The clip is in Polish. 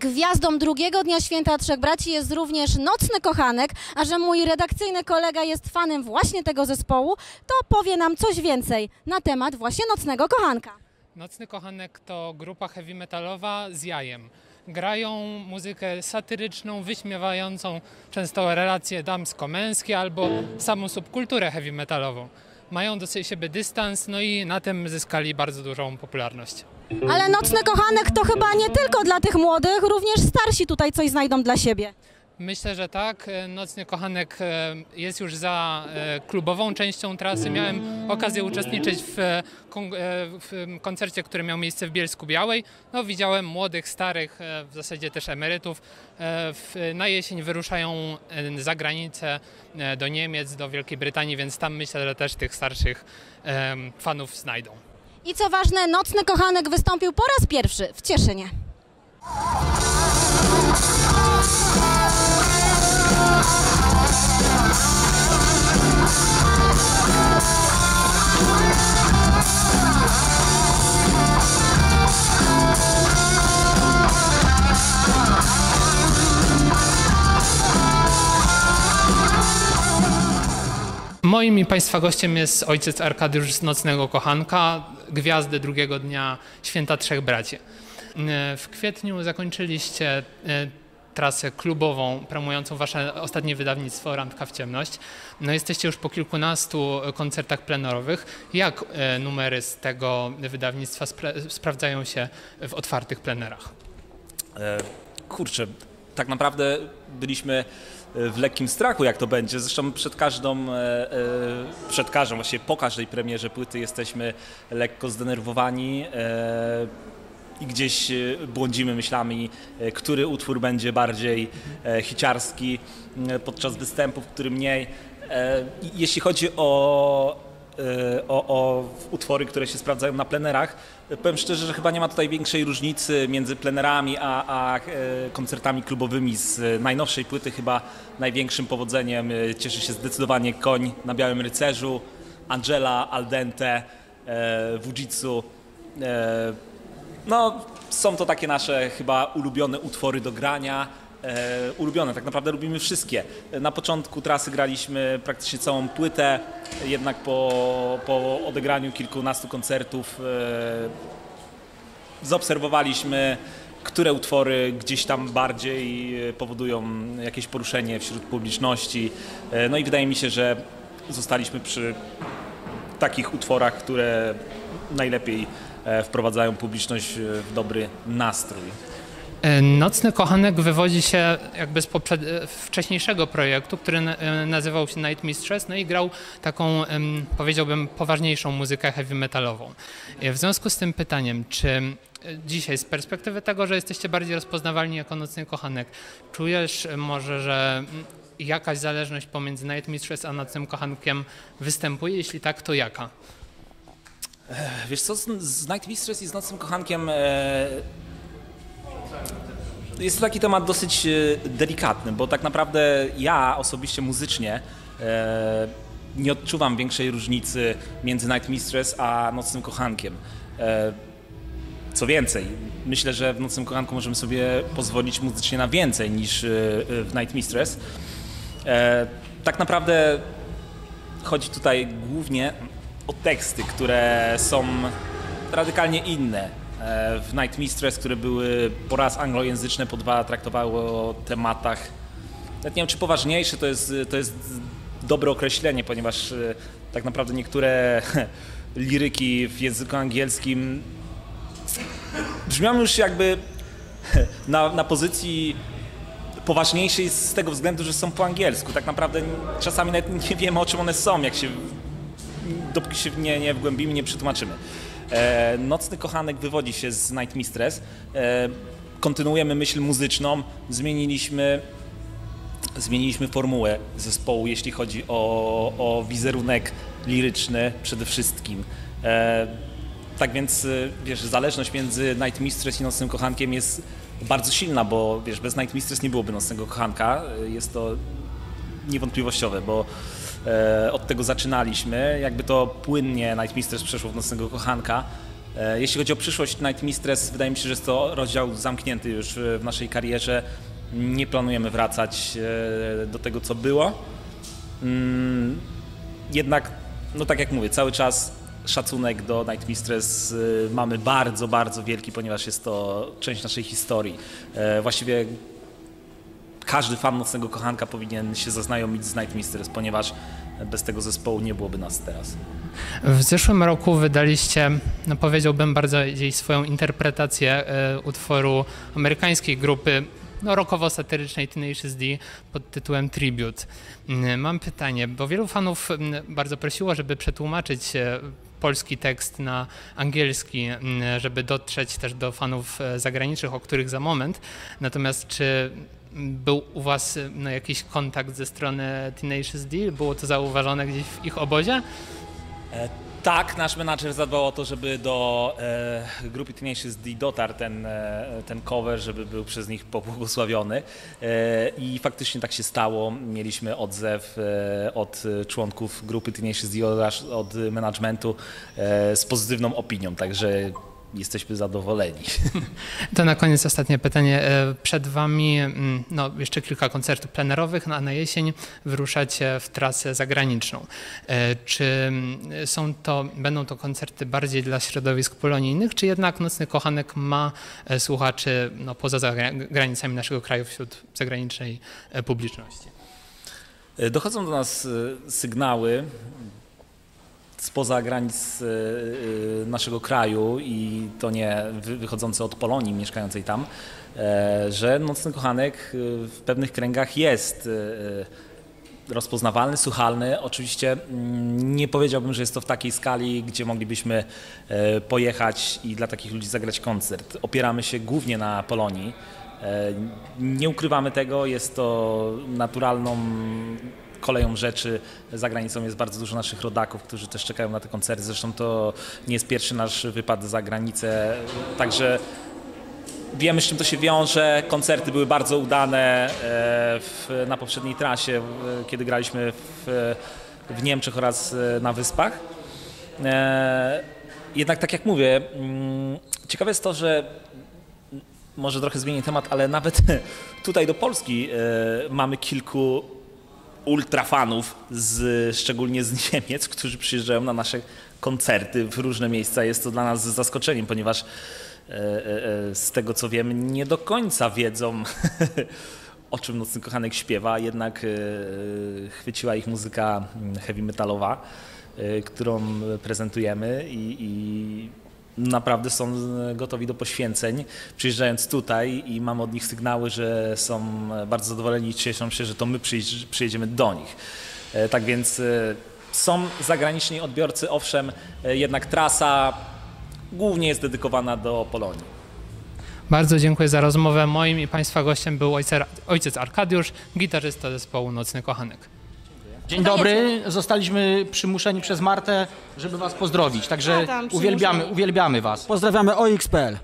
Gwiazdą drugiego dnia Święta Trzech Braci jest również Nocny Kochanek, a że mój redakcyjny kolega jest fanem właśnie tego zespołu, to powie nam coś więcej na temat właśnie Nocnego Kochanka. Nocny Kochanek to grupa heavy metalowa z jajem. Grają muzykę satyryczną, wyśmiewającą często relacje damsko-męskie albo samą subkulturę heavy metalową. Mają do siebie dystans, no i na tym zyskali bardzo dużą popularność. Ale Nocny Kochanek to chyba nie tylko dla tych młodych, również starsi tutaj coś znajdą dla siebie. Myślę, że tak. E, Nocny Kochanek e, jest już za e, klubową częścią trasy. Miałem okazję uczestniczyć w, koncercie, który miał miejsce w Bielsku Białej. No, widziałem młodych, starych, w zasadzie też emerytów. Na jesień wyruszają za granicę do Niemiec, do Wielkiej Brytanii, więc tam myślę, że też tych starszych fanów znajdą. I co ważne, Nocny Kochanek wystąpił po raz pierwszy w Cieszynie. Moim i Państwa gościem jest ojciec Arkadiusz z Nocnego Kochanka, gwiazdy drugiego dnia Święta Trzech Braci. W kwietniu zakończyliście e, trasę klubową promującą wasze ostatnie wydawnictwo Randka w ciemność. No jesteście już po kilkunastu koncertach plenerowych. Jak e, numery z tego wydawnictwa spra- sprawdzają się w otwartych plenerach? E, kurczę, tak naprawdę byliśmy w lekkim strachu, jak to będzie. Zresztą przed każdą, e, e, przed każdą, właściwie po każdej premierze płyty jesteśmy lekko zdenerwowani e, i gdzieś błądzimy myślami, który utwór będzie bardziej hiciarski podczas występów, który mniej. Jeśli chodzi o o, o utwory, które się sprawdzają na plenerach. Powiem szczerze, że chyba nie ma tutaj większej różnicy między plenerami a, a e, koncertami klubowymi z najnowszej płyty. Chyba największym powodzeniem e, cieszy się zdecydowanie Koń na Białym Rycerzu, Angela, Al Dente, e, Wujitsu. No, są to takie nasze chyba ulubione utwory do grania. E, ulubione, tak naprawdę lubimy wszystkie. Na początku trasy graliśmy praktycznie całą płytę, jednak po, po odegraniu kilkunastu koncertów e, zaobserwowaliśmy, które utwory gdzieś tam bardziej e, powodują jakieś poruszenie wśród publiczności. E, no i wydaje mi się, że zostaliśmy przy takich utworach, które najlepiej e, wprowadzają publiczność w dobry nastrój. E, Nocny Kochanek wywodzi się jakby z e, wcześniejszego projektu, który e, nazywał się Night Mistress, no i grał taką, powiedziałbym, poważniejszą muzykę heavy metalową. W związku z tym pytaniem, czy dzisiaj z perspektywy tego, że jesteście bardziej rozpoznawalni jako Nocny Kochanek, czujesz może, że mm, jakaś zależność pomiędzy Night Mistress a Nocnym Kochankiem występuje? Jeśli tak, to jaka? Wiesz co, z Night Mistress i z Nocnym Kochankiem e, jest to taki temat dosyć e, delikatny, bo tak naprawdę ja osobiście muzycznie e, nie odczuwam większej różnicy między Night Mistress a Nocnym Kochankiem. E, co więcej, myślę, że w Nocnym Kochanku możemy sobie pozwolić muzycznie na więcej niż w Night Mistress. Tak naprawdę chodzi tutaj głównie o teksty, które są radykalnie inne. E, W Night Mistress, które były po raz anglojęzyczne, po dwa traktowały o tematach, nawet nie wiem czy poważniejsze, to jest, to jest dobre określenie, ponieważ e, tak naprawdę niektóre liryki w języku angielskim brzmią już jakby na, na pozycji poważniejszej z tego względu, że są po angielsku. Tak naprawdę czasami nawet nie wiemy o czym one są, jak się dopóki się nie, nie wgłębimy, nie przetłumaczymy. E, Nocny Kochanek wywodzi się z Night Mistress. E, kontynuujemy myśl muzyczną. Zmieniliśmy, zmieniliśmy formułę zespołu, jeśli chodzi o, o wizerunek liryczny przede wszystkim. E, tak więc, wiesz, zależność między Night Mistress i Nocnym Kochankiem jest bardzo silna, bo wiesz, bez Night Mistress nie byłoby Nocnego Kochanka. Jest to niewątpliwościowe, bo od tego zaczynaliśmy. Jakby to płynnie Night Mistress przeszło w Nocnego Kochanka. E, Jeśli chodzi o przyszłość Night Mistress, wydaje mi się, że jest to rozdział zamknięty już e, w naszej karierze. Nie planujemy wracać e, do tego, co było. Mm, Jednak, no tak jak mówię, cały czas szacunek do Night Mistress mamy bardzo, bardzo wielki, ponieważ jest to część naszej historii. E, Właściwie każdy fan Nocnego Kochanka powinien się zaznajomić z Night Mistress, ponieważ bez tego zespołu nie byłoby nas teraz. W zeszłym roku wydaliście, no powiedziałbym, bardziej swoją interpretację e, utworu amerykańskiej grupy no, rockowo-satyrycznej Tenacious D pod tytułem Tribute. Mm, Mam pytanie, bo wielu fanów mm, bardzo prosiło, żeby przetłumaczyć e, polski tekst na angielski, mm, żeby dotrzeć też do fanów e, zagranicznych, o których za moment. Natomiast czy był u Was no, jakiś kontakt ze strony Tenacious D? Było to zauważone gdzieś w ich obozie? E, Tak, nasz menadżer zadbał o to, żeby do e, grupy Tenacious D dotarł ten, e, ten cover, żeby był przez nich pobłogosławiony. E, I faktycznie tak się stało. Mieliśmy odzew e, od członków grupy Tenacious D oraz od managementu e, z pozytywną opinią, także jesteśmy zadowoleni. To na koniec ostatnie pytanie. E, Przed Wami mm, no, jeszcze kilka koncertów plenerowych, no, a na jesień wyruszacie w trasę zagraniczną. E, Czy mm, są to, będą to koncerty bardziej dla środowisk polonijnych, czy jednak Nocny Kochanek ma e, słuchaczy no, poza granicami naszego kraju wśród zagranicznej publiczności? Dochodzą do nas sygnały spoza granic e, e, naszego kraju i to nie wy- wychodzące od Polonii mieszkającej tam, e, że Nocny Kochanek e, w pewnych kręgach jest rozpoznawalny, słuchalny. Oczywiście mm, nie powiedziałbym, że jest to w takiej skali, gdzie moglibyśmy e, pojechać i dla takich ludzi zagrać koncert. Opieramy się głównie na Polonii. E, Nie ukrywamy tego, jest to naturalną koleją rzeczy. Za granicą jest bardzo dużo naszych rodaków, którzy też czekają na te koncerty. Zresztą to nie jest pierwszy nasz wypad za granicę, także wiemy z czym to się wiąże. Koncerty były bardzo udane e, w, na poprzedniej trasie, w- kiedy graliśmy w, w Niemczech oraz e, na Wyspach. E, Jednak tak jak mówię, mm, ciekawe jest to, że może trochę zmienię temat, ale nawet tutaj do Polski e, mamy kilku ultrafanów, z, szczególnie z Niemiec, którzy przyjeżdżają na nasze koncerty w różne miejsca. Jest to dla nas zaskoczeniem, ponieważ e, e, e, z tego co wiem, nie do końca wiedzą, o czym Nocny Kochanek śpiewa, jednak chwyciła ich muzyka mm, heavy metalowa, którą prezentujemy i, i naprawdę są gotowi do poświęceń. Przyjeżdżając tutaj i mam od nich sygnały, że są bardzo zadowoleni i cieszą się, że to my przyjedziemy do nich. E, Tak więc e, są zagraniczni odbiorcy, owszem, e, jednak trasa głównie jest dedykowana do Polonii. Bardzo dziękuję za rozmowę. Moim i Państwa gościem był ojciec Arkadiusz, gitarzysta zespołu Nocny Kochanek. Dzień dobry. Zostaliśmy przymuszeni przez Martę, żeby was pozdrowić. Także A tam, uwielbiamy, uwielbiamy was. Pozdrawiamy OX.pl.